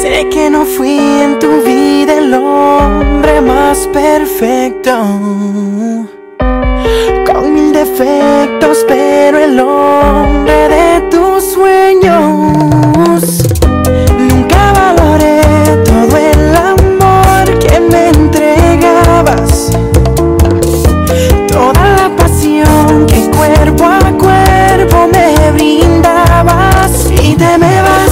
Sé que no fui en tu vida el hombre más perfecto. Con mil defectos, pero el hombre de tus sueños. Nunca valoré todo el amor que me entregabas. Toda la pasión que cuerpo a cuerpo me brindabas. Y te me vas.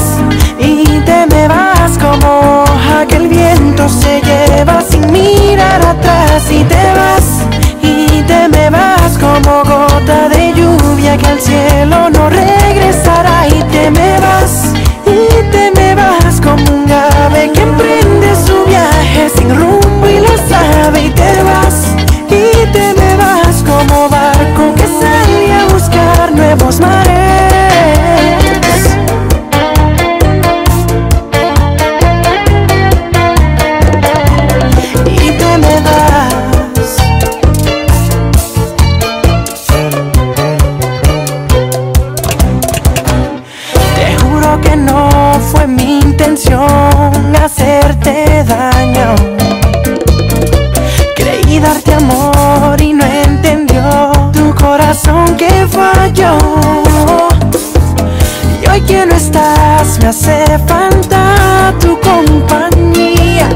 yo. Y hoy que no estás me hace falta tu compañía.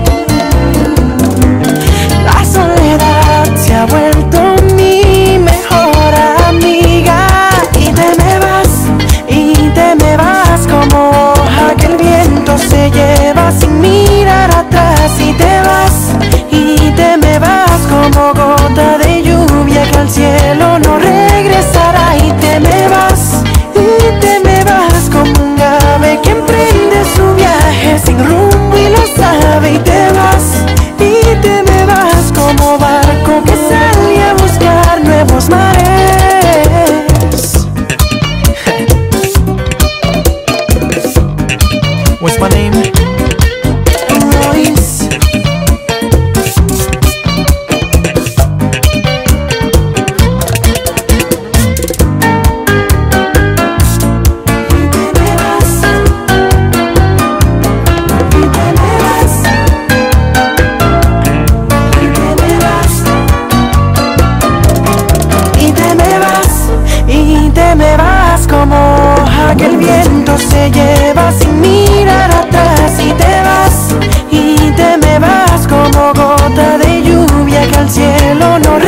como aquel viento se lleva sin mirar atrás y te vas y te me vas como gota de lluvia que al cielo no